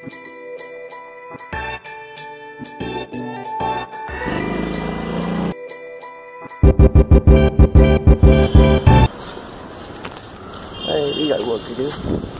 Hey, we got work to do.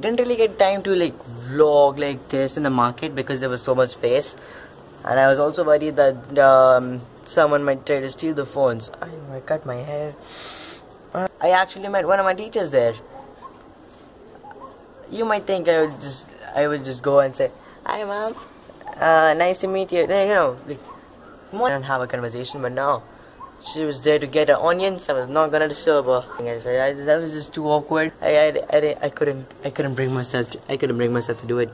didn't really get time to like vlog like this in the market because there was so much space, and I was also worried that um, someone might try to steal the phones. I, I cut my hair. Uh, I actually met one of my teachers there. You might think I would just I would just go and say, "Hi, mom. Uh, nice to meet you." You know, like, more and have a conversation, but no. She was there to get her onions. I was not gonna disturb her. I said I, that was just too awkward. I, I, I, I couldn't I couldn't bring myself to, I couldn't bring myself to do it.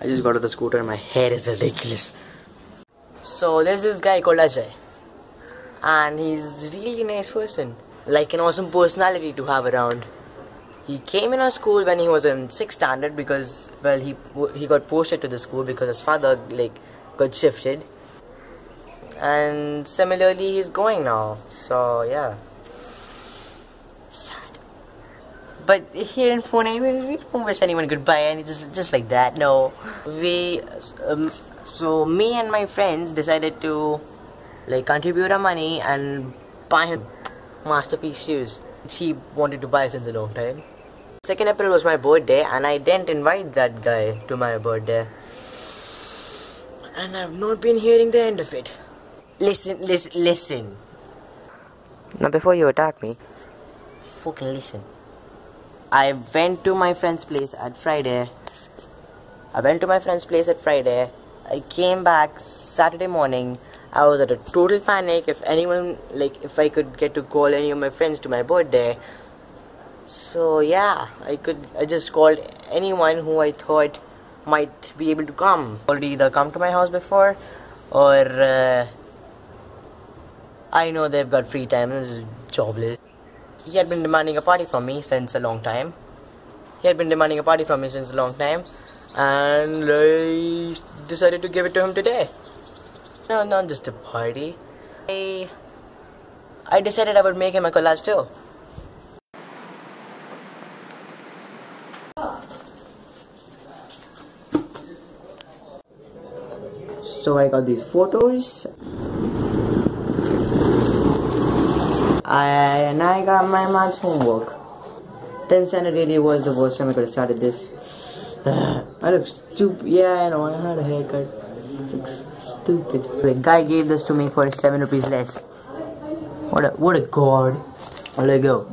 I just got off the scooter and my hair is ridiculous. So there's this guy called Ajay, and he's really nice person, like an awesome personality to have around. He came in our school when he was in sixth standard because well he he got posted to the school because his father like got shifted, and similarly he's going now. So yeah, sad. But here in Pune, we, we don't wish anyone goodbye and just just like that. No, we um, so me and my friends decided to like contribute our money and buy him masterpiece shoes. which He wanted to buy since a long time. Second April was my birthday, and I didn't invite that guy to my birthday. And I've not been hearing the end of it. Listen, listen, listen. Now, before you attack me, fucking listen. I went to my friend's place at Friday. I went to my friend's place at Friday. I came back Saturday morning. I was at a total panic if anyone, like, if I could get to call any of my friends to my birthday. So, yeah, I could, I just called anyone who I thought might be able to come. Already either come to my house before or uh, I know they've got free time, jobless. He had been demanding a party from me since a long time. He had been demanding a party from me since a long time, and I decided to give it to him today. No, not just a party. I, I decided I would make him a collage too. so I got these photos. And I got my maths homework. 10th standard really was the worst time I could have started this. I look stupid. Yeah I know. I had a haircut. Looks stupid. The guy gave this to me for 7 rupees less. What a what a god. Let go.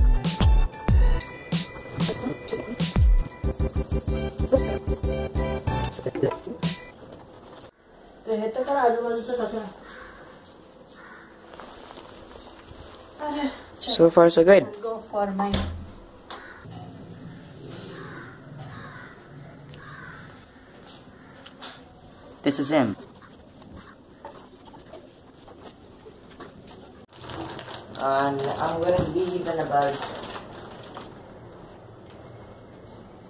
हे तर कर आजूबाजूचा कचरा अरे So far, so good. Go for my This is him. And I'm gonna leave in about.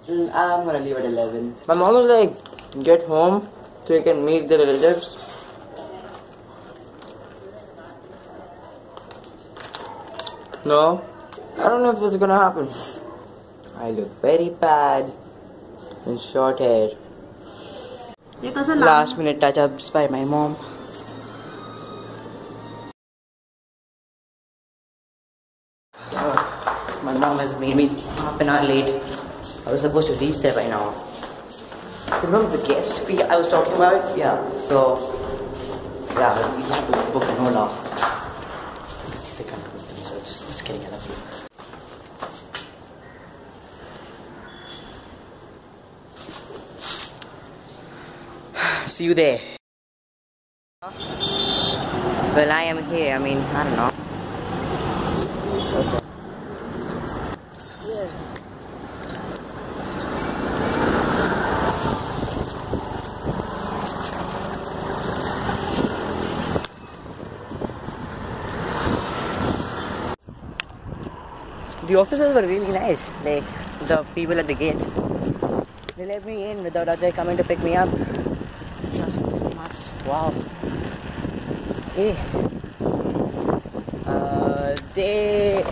Mm, I'm gonna leave at 11. My mom was like, get home so you can meet the relatives. No? I don't know if it's gonna happen. I look very bad in short hair. last minute touch-ups by my mom. Oh, my mom has made me half an hour late. I was supposed to reach there by now. Remember the guest we I was talking about? Yeah. So yeah, we had to book an Ola. Because they can't. Just kidding. See you there. Well, I am here. I mean, I don't know. The officers were really nice. Like the people at the gate. They let me in without Ajay coming to pick me up. Wow. Eh. Uh, they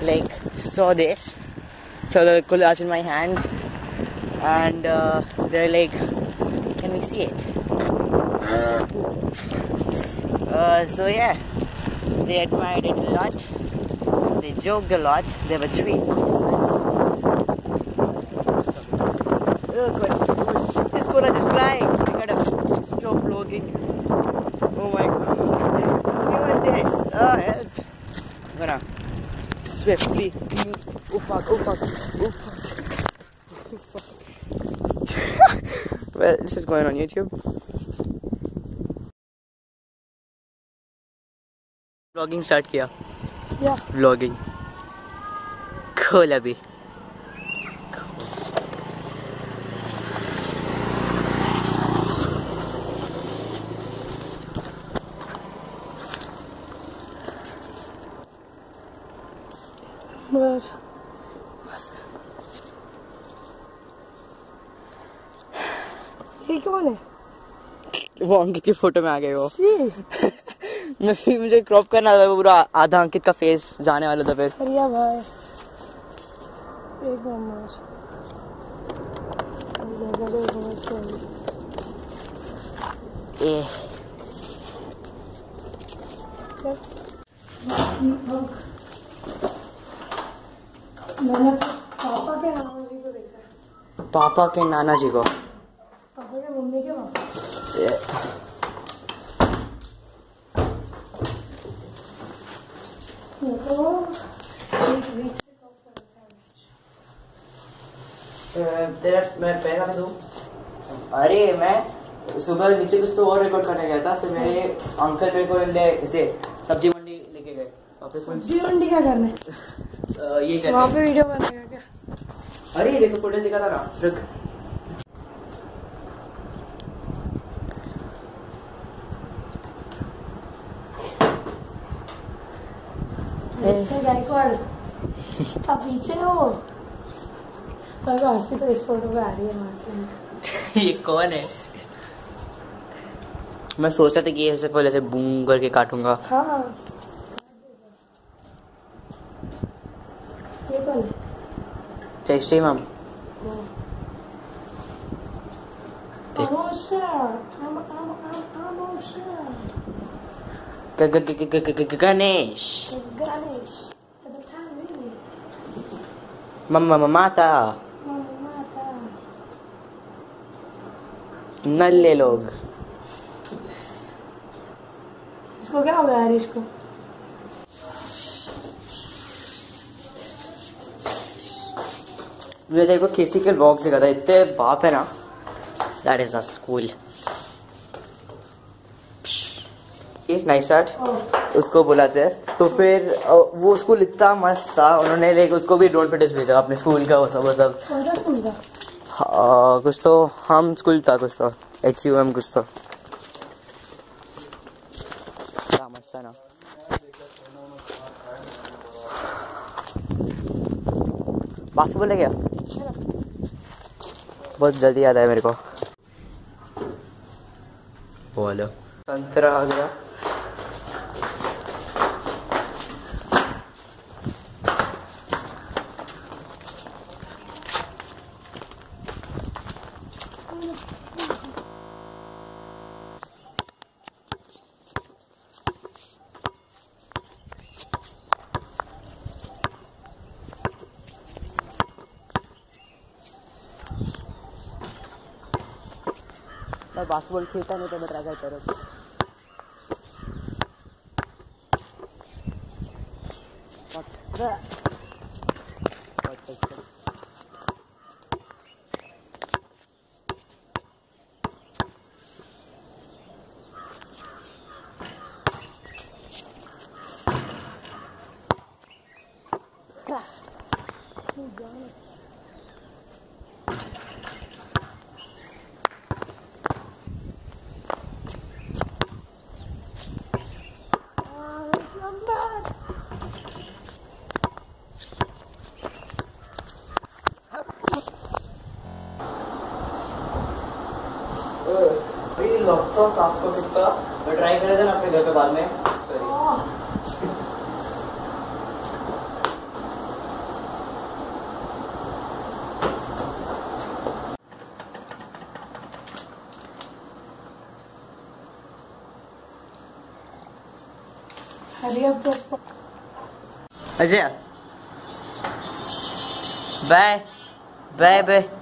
like saw this, saw the collage in my hand, and uh, they're like, "Can we see it?" Uh, so yeah, they admired it a lot They joked a lot. There were three officers. Look what this Kona is flying. I gotta stop vlogging. Oh my god. Look at this. Oh help. I'm gonna swiftly Oh fuck, oh fuck, oh fuck. Oh fuck. well, this is going on YouTube. Vlogging start किया या vlogging खोल अभी। ये कौन है? वो अंकित की photo में आ गए वो। मैं मुझे क्रॉप करना था पूरा आधा अंकित का फेस जाने वाला था फिर। भाई। एक नंबर पापा के नाना जी को। देखा पापा के नाना जी को पापा के मम्मी के पापा एक वीक से कब करता है तेरा मैं पैगा दूँ? अरे मैं सुबह नीचे कुछ तो और रिकॉर्ड करने गया था फिर मेरे अंकल मेरे को ले इसे सब्ज़ी मंडी लेके गए सब्ज़ी मंडी क्या करने ये करने वहाँ पे वीडियो बनेगा क्या? अरे देखो फ़ोटो दिखा था ना रुक। गायकवाड़ अब पीछे हो। हँसी तो इस फ़ोटो पे आ रही है ये कौन है? मैं सोचा था कि ऐसे फल ऐसे बूम करके काटूँगा। हाँ। ये कौन जय श्री गणेश। गणेश माता। नल्ले लोग। इसको क्या हो गया हरीश को मुझे तेरे को किसी के ब्लॉग से कहा था इतने बाप है ना। That is a school night start उसको बुलाते हैं। तो फिर वो स्कूल इतना मस्त था उन्होंने लाइक उसको भी ड्रोन फिटेस भेजा अपने स्कूल का वो सब वो सब। कुछ तो हम स्कूल था कुछ तो एच यू एम कुछ तो मस्त ना। बास्केटबॉल है क्या? बहुत जल्दी याद आया मेरे को। बोलो। संतरा आ गया। मैं बास्केटबॉल खेलता नहीं तो मैं ट्राई करता रहता आपको कितना मैं ट्राई करे थे ना अपने घर पे बाद में। सॉरी हरी अब दोस्तों Ajay. Bye. Bye bye.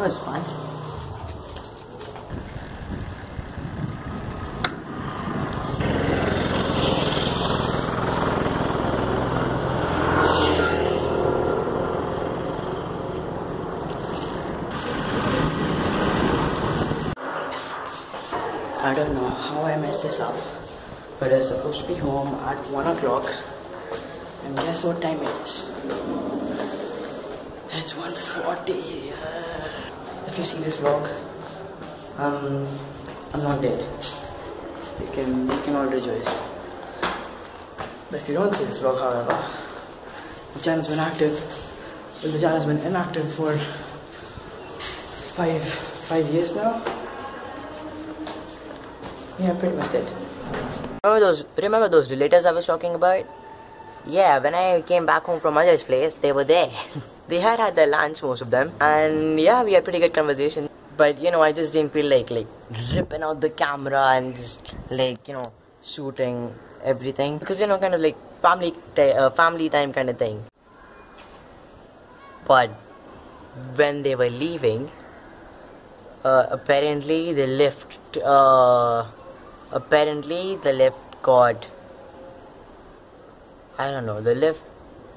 That's fine. I don't know how I messed this up, but I was supposed to be home at 1 o'clock, and guess what time it is? It's 1.40. If you see this vlog, um, I'm not dead. You can, you can all rejoice. But if you don't see this vlog, however, the channel's been active. Well, the channel's been inactive for five, five years now. Yeah, pretty much dead. Remember those? Remember those relatives I was talking about? Yeah, when I came back home from Ajay's place, they were there. they had had their lunch, most of them, and yeah, we had pretty good conversation. But you know, I just didn't feel like like ripping out the camera and just like you know shooting everything because you know, kind of like family uh, family time kind of thing. But when they were leaving, uh, apparently the lift uh, apparently the lift got I don't know the lift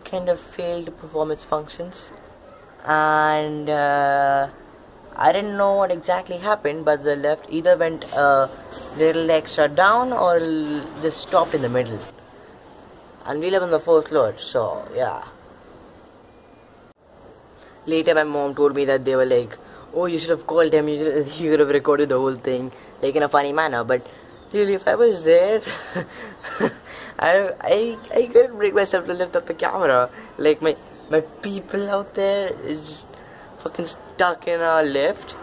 kind of failed to perform its functions. And uh, I didn't know what exactly happened but the lift either went a little extra down or just stopped in the middle. And we live on the fourth floor so yeah. Later my mom told me that they were like oh you should have called him. You, should, you could have recorded the whole thing like in a funny manner. But really if i was there I, I i couldn't bring myself to lift up the camera. Like my my people out there is just fucking stuck in a lift.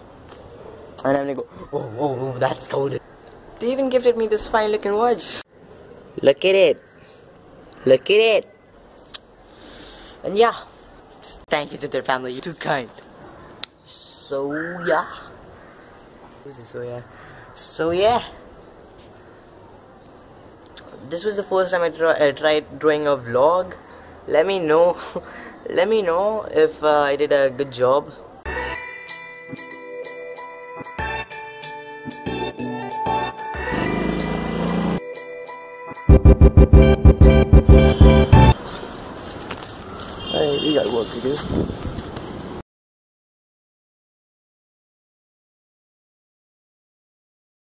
And i'm like oh oh, oh that's cold. They even gifted me this fine looking watch. Look at it. Look at it. And yeah thank you to their family. You're too kind. So yeah. So yeah. So yeah this was the first time I, I tried drawing a vlog let me know let me know if uh, I did a good job Hey, we got work to do.